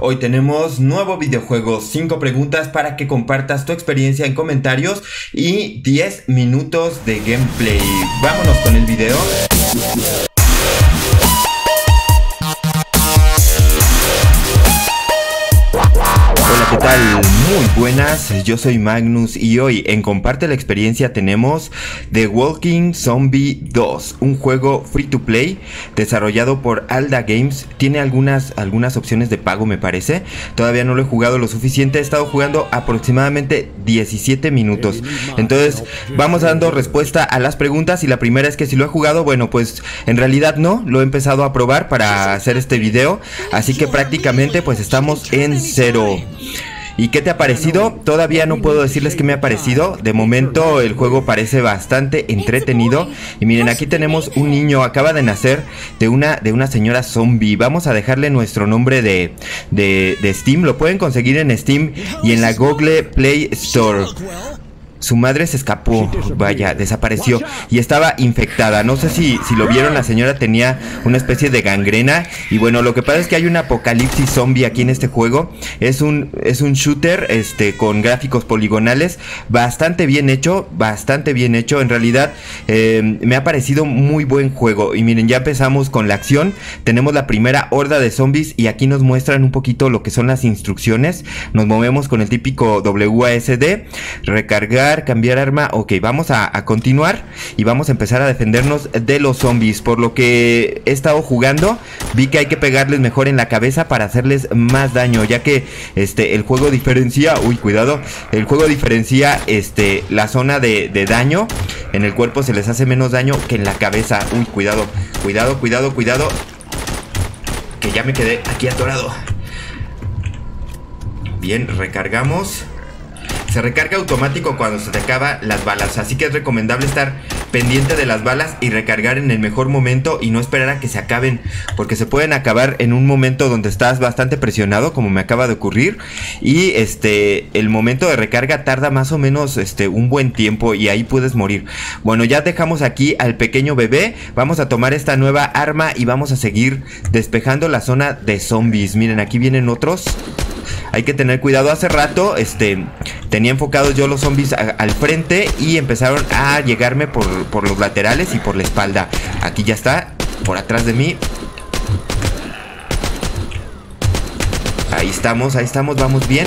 Hoy tenemos nuevo videojuego, 5 preguntas para que compartas tu experiencia en comentarios y 10 minutos de gameplay. Vámonos con el video. Tal? Muy buenas, yo soy Magnus y hoy en Comparte la Experiencia tenemos The Walking Zombie 2, un juego free to play desarrollado por Alda Games. Tiene algunas, algunas opciones de pago me parece, todavía no lo he jugado lo suficiente, he estado jugando aproximadamente 17 minutos. Entonces vamos dando respuesta a las preguntas y la primera es que si lo he jugado, bueno pues en realidad no, lo he empezado a probar para hacer este video, así que prácticamente pues estamos en cero. ¿Y qué te ha parecido? Todavía no puedo decirles qué me ha parecido. De momento el juego parece bastante entretenido. Y miren, aquí tenemos un niño, acaba de nacer de una, de una señora zombie. Vamos a dejarle nuestro nombre de, de, de Steam. Lo pueden conseguir en Steam y en la Google Play Store. Su madre se escapó, vaya, desapareció y estaba infectada. No sé si, si lo vieron, la señora tenía una especie de gangrena. Y bueno, lo que pasa es que hay un apocalipsis zombie aquí en este juego. Es un, es un shooter este, con gráficos poligonales bastante bien hecho, bastante bien hecho. En realidad eh, me ha parecido muy buen juego. Y miren, ya empezamos con la acción. Tenemos la primera horda de zombies y aquí nos muestran un poquito lo que son las instrucciones. Nos movemos con el típico WASD, recargar cambiar arma. Ok, vamos a, continuar y vamos a empezar a defendernos de los zombies. Por lo que he estado jugando, vi que hay que pegarles mejor en la cabeza para hacerles más daño. Ya que este el juego diferencia. Uy, cuidado. El juego diferencia este la zona de, de daño. En el cuerpo se les hace menos daño que en la cabeza. Uy, cuidado. Cuidado, cuidado, cuidado. Que ya me quedé aquí atorado. Bien, recargamos se recarga automático cuando se te acaba las balas, así que es recomendable estar pendiente de las balas y recargar en el mejor momento y no esperar a que se acaben, porque se pueden acabar en un momento donde estás bastante presionado, como me acaba de ocurrir, y este el momento de recarga tarda más o menos este un buen tiempo y ahí puedes morir. Bueno, ya dejamos aquí al pequeño bebé, vamos a tomar esta nueva arma y vamos a seguir despejando la zona de zombies. Miren, aquí vienen otros hay que tener cuidado. Hace rato, este, tenía enfocados yo los zombies al frente y empezaron a llegarme por, por los laterales y por la espalda. Aquí ya está, por atrás de mí. Ahí estamos, ahí estamos, vamos bien.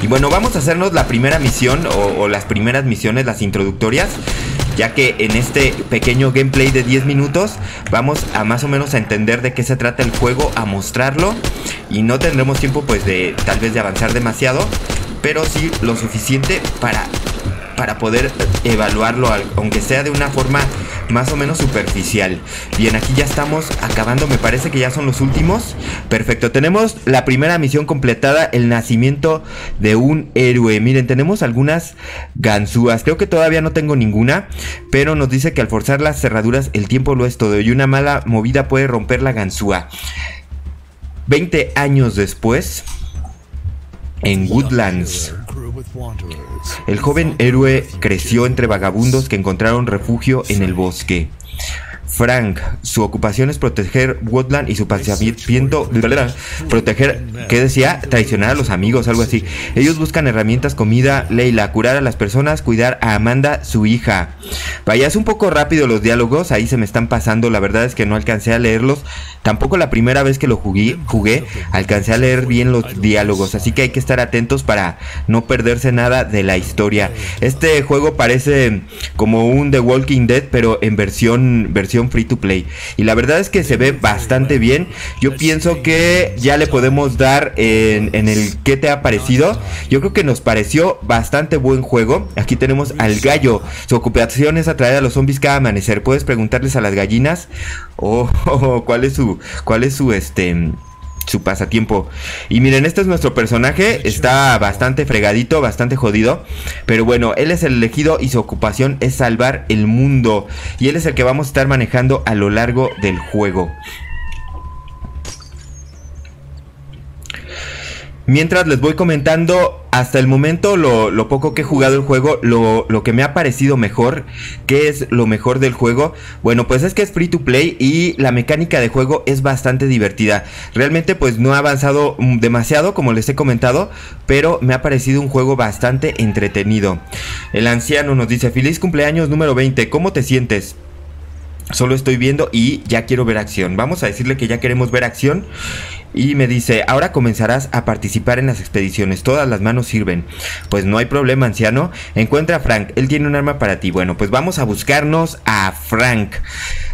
Y bueno, vamos a hacernos la primera misión o, o las primeras misiones, las introductorias ya que en este pequeño gameplay de 10 minutos vamos a más o menos a entender de qué se trata el juego, a mostrarlo y no tendremos tiempo pues de tal vez de avanzar demasiado, pero sí lo suficiente para para poder evaluarlo, aunque sea de una forma más o menos superficial. Bien, aquí ya estamos acabando, me parece que ya son los últimos. Perfecto, tenemos la primera misión completada, el nacimiento de un héroe. Miren, tenemos algunas ganzúas, creo que todavía no tengo ninguna, pero nos dice que al forzar las cerraduras el tiempo lo es todo y una mala movida puede romper la ganzúa. 20 años después, en Woodlands, el joven héroe creció entre vagabundos que encontraron refugio en el bosque. Frank, su ocupación es proteger Woodland y su pensamiento, proteger, ¿qué decía? Traicionar a los amigos, algo así. Ellos buscan herramientas, comida, Leila, curar a las personas, cuidar a Amanda, su hija. Vaya, es un poco rápido los diálogos, ahí se me están pasando, la verdad es que no alcancé a leerlos. Tampoco la primera vez que lo jugué, jugué, alcancé a leer bien los diálogos, así que hay que estar atentos para no perderse nada de la historia. Este juego parece como un The Walking Dead, pero en versión, versión free to play. Y la verdad es que se ve bastante bien. Yo pienso que ya le podemos dar en, el que te ha parecido. Yo creo que nos pareció bastante buen juego. Aquí tenemos al gallo. Su ocupación es atraer a los zombies cada amanecer. Puedes preguntarles a las gallinas. Oh, cuál es su, cuál es su este su pasatiempo. Y miren, este es nuestro personaje, está bastante fregadito, bastante jodido, pero bueno, él es el elegido y su ocupación es salvar el mundo. Y él es el que vamos a estar manejando a lo largo del juego. Mientras les voy comentando hasta el momento lo, poco que he jugado el juego, lo, lo, que me ha parecido mejor, ¿qué es lo mejor del juego? Bueno, pues es que es free to play y la mecánica de juego es bastante divertida. Realmente pues no ha avanzado demasiado como les he comentado, pero me ha parecido un juego bastante entretenido. El anciano nos dice, feliz cumpleaños número 20, ¿cómo te sientes? Solo estoy viendo y ya quiero ver acción. Vamos a decirle que ya queremos ver acción. Y me dice, ahora comenzarás a participar en las expediciones. Todas las manos sirven. Pues no hay problema, anciano. Encuentra a Frank. Él tiene un arma para ti. Bueno, pues vamos a buscarnos a Frank.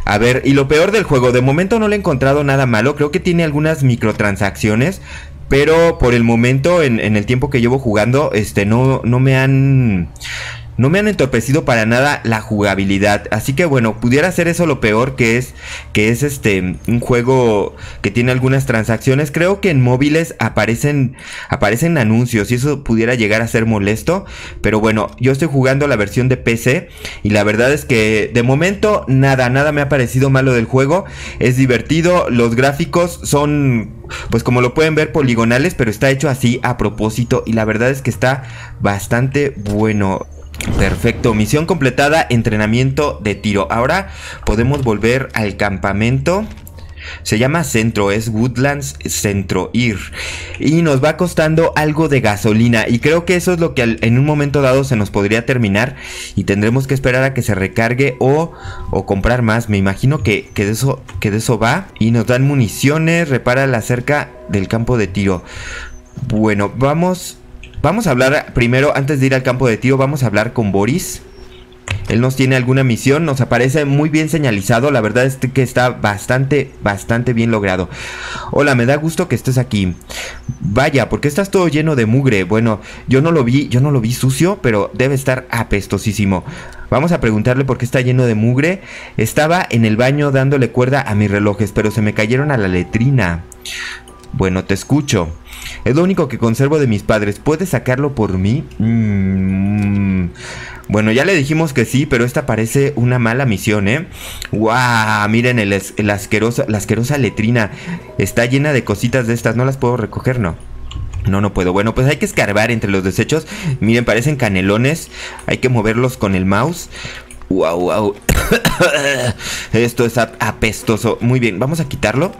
A ver, y lo peor del juego, de momento no le he encontrado nada malo. Creo que tiene algunas microtransacciones. Pero por el momento, en, en el tiempo que llevo jugando, este, no, no me han no me han entorpecido para nada la jugabilidad. Así que bueno, pudiera ser eso lo peor que es que es este un juego que tiene algunas transacciones. Creo que en móviles aparecen aparecen anuncios y eso pudiera llegar a ser molesto, pero bueno, yo estoy jugando la versión de PC y la verdad es que de momento nada, nada me ha parecido malo del juego. Es divertido, los gráficos son pues como lo pueden ver poligonales, pero está hecho así a propósito y la verdad es que está bastante bueno. Perfecto, misión completada, entrenamiento de tiro. Ahora podemos volver al campamento. Se llama Centro, es Woodlands Centro Ir. Y nos va costando algo de gasolina. Y creo que eso es lo que en un momento dado se nos podría terminar. Y tendremos que esperar a que se recargue o, o comprar más. Me imagino que, que, de eso, que de eso va. Y nos dan municiones, repara la cerca del campo de tiro. Bueno, vamos Vamos a hablar primero, antes de ir al campo de tiro, vamos a hablar con Boris. Él nos tiene alguna misión, nos aparece muy bien señalizado, la verdad es que está bastante, bastante bien logrado. Hola, me da gusto que estés aquí. Vaya, porque estás todo lleno de mugre. Bueno, yo no lo vi, yo no lo vi sucio, pero debe estar apestosísimo. Vamos a preguntarle por qué está lleno de mugre. Estaba en el baño dándole cuerda a mis relojes, pero se me cayeron a la letrina. Bueno, te escucho. Es lo único que conservo de mis padres. ¿Puedes sacarlo por mí? Mm. Bueno, ya le dijimos que sí, pero esta parece una mala misión, ¿eh? ¡Guau! Miren el, asqueroso, la asquerosa letrina. Está llena de cositas de estas. ¿No las puedo recoger? No. No, no puedo. Bueno, pues hay que escarbar entre los desechos. Miren, parecen canelones. Hay que moverlos con el mouse. Wow, wow. Esto es apestoso. Muy bien, vamos a quitarlo.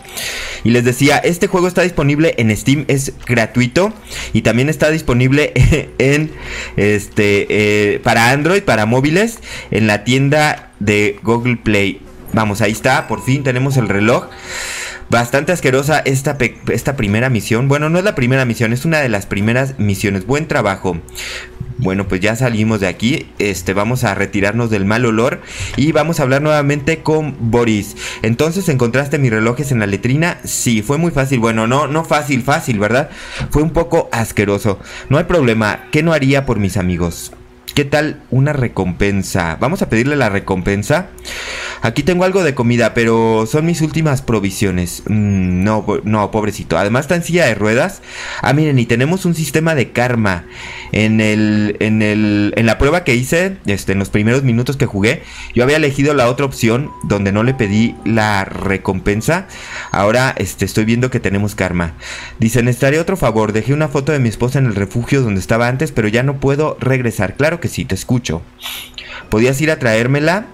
Y les decía, este juego está disponible en Steam, es gratuito. Y también está disponible en este eh, para Android, para móviles, en la tienda de Google Play. Vamos, ahí está, por fin tenemos el reloj. Bastante asquerosa esta, esta primera misión. Bueno, no es la primera misión, es una de las primeras misiones. Buen trabajo. Bueno, pues ya salimos de aquí. Este, vamos a retirarnos del mal olor y vamos a hablar nuevamente con Boris. Entonces, ¿encontraste mis relojes en la letrina? Sí, fue muy fácil. Bueno, no, no fácil, fácil, ¿verdad? Fue un poco asqueroso. No hay problema. ¿Qué no haría por mis amigos? ¿Qué tal una recompensa? Vamos a pedirle la recompensa. Aquí tengo algo de comida, pero son mis últimas provisiones. Mm, no, no, pobrecito. Además está en silla de ruedas. Ah, miren, y tenemos un sistema de karma. En el, en el, en la prueba que hice, este, en los primeros minutos que jugué, yo había elegido la otra opción donde no le pedí la recompensa. Ahora, este, estoy viendo que tenemos karma. Dice, necesitaré otro favor. Dejé una foto de mi esposa en el refugio donde estaba antes, pero ya no puedo regresar. Claro que sí, te escucho. ¿Podías ir a traérmela?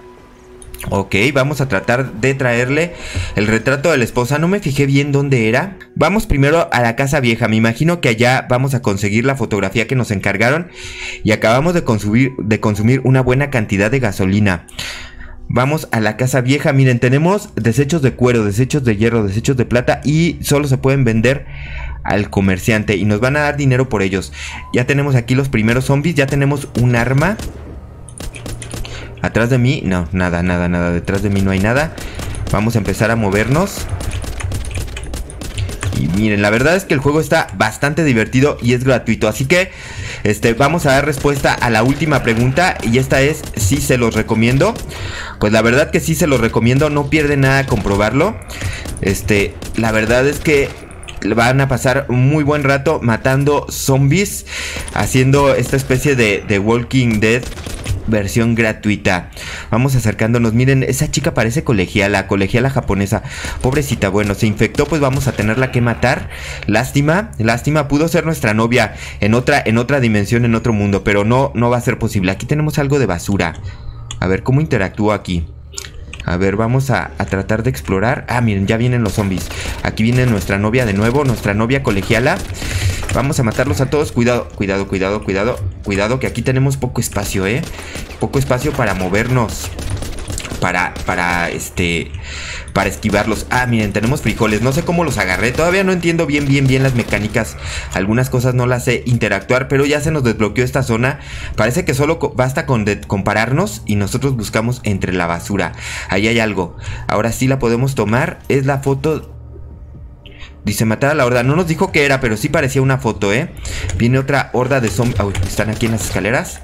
Ok, vamos a tratar de traerle el retrato de la esposa. No me fijé bien dónde era. Vamos primero a la casa vieja. Me imagino que allá vamos a conseguir la fotografía que nos encargaron. Y acabamos de consumir, de consumir una buena cantidad de gasolina. Vamos a la casa vieja. Miren, tenemos desechos de cuero, desechos de hierro, desechos de plata. Y solo se pueden vender al comerciante. Y nos van a dar dinero por ellos. Ya tenemos aquí los primeros zombies. Ya tenemos un arma. Atrás de mí, no, nada, nada, nada. Detrás de mí no hay nada. Vamos a empezar a movernos. Y miren, la verdad es que el juego está bastante divertido y es gratuito. Así que este, vamos a dar respuesta a la última pregunta. Y esta es si se los recomiendo. Pues la verdad que sí se los recomiendo. No pierde nada comprobarlo. Este, la verdad es que van a pasar un muy buen rato matando zombies. Haciendo esta especie de, Walking Dead versión gratuita. Vamos acercándonos. Miren, esa chica parece colegiala, colegiala japonesa. Pobrecita, bueno, se infectó, pues vamos a tenerla que matar. Lástima, lástima, pudo ser nuestra novia en otra, en otra dimensión, en otro mundo, pero no, no va a ser posible. Aquí tenemos algo de basura. A ver cómo interactúa aquí. A ver, vamos a, a, tratar de explorar. Ah, miren, ya vienen los zombies. Aquí viene nuestra novia de nuevo, nuestra novia colegiala. Vamos a matarlos a todos. Cuidado, cuidado, cuidado, cuidado. Cuidado que aquí tenemos poco espacio, ¿eh? Poco espacio para movernos. Para, para, este, para esquivarlos. Ah, miren, tenemos frijoles. No sé cómo los agarré. Todavía no entiendo bien, bien, bien las mecánicas. Algunas cosas no las sé interactuar, pero ya se nos desbloqueó esta zona. Parece que solo basta con compararnos y nosotros buscamos entre la basura. Ahí hay algo. Ahora sí la podemos tomar. Es la foto Dice matar a la horda. No nos dijo qué era, pero sí parecía una foto, ¿eh? Viene otra horda de zombies. están aquí en las escaleras.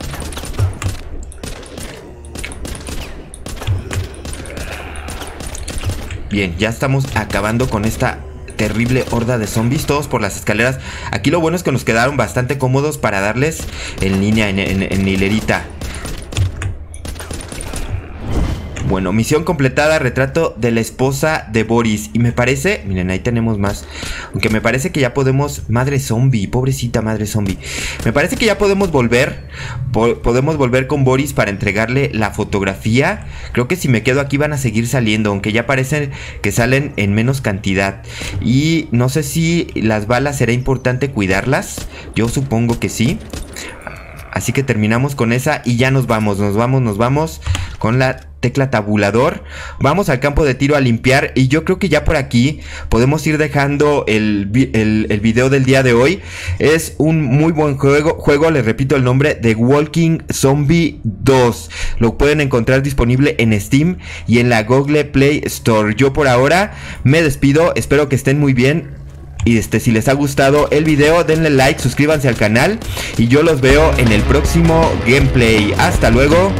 Bien, ya estamos acabando con esta terrible horda de zombies, todos por las escaleras. Aquí lo bueno es que nos quedaron bastante cómodos para darles en línea, en, hilerita. Bueno, misión completada, retrato de la esposa de Boris. Y me parece, miren, ahí tenemos más. Aunque me parece que ya podemos... Madre zombie, pobrecita madre zombie. Me parece que ya podemos volver. Podemos volver con Boris para entregarle la fotografía. Creo que si me quedo aquí van a seguir saliendo. Aunque ya parece que salen en menos cantidad. Y no sé si las balas será importante cuidarlas. Yo supongo que sí. Así que terminamos con esa y ya nos vamos, nos vamos, nos vamos con la tecla tabulador. Vamos al campo de tiro a limpiar y yo creo que ya por aquí podemos ir dejando el, el, video del día de hoy. Es un muy buen juego, juego, les repito el nombre, de Walking Zombie 2. Lo pueden encontrar disponible en Steam y en la Google Play Store. Yo por ahora me despido, espero que estén muy bien. Y este, si les ha gustado el video, denle like, suscríbanse al canal y yo los veo en el próximo gameplay. Hasta luego.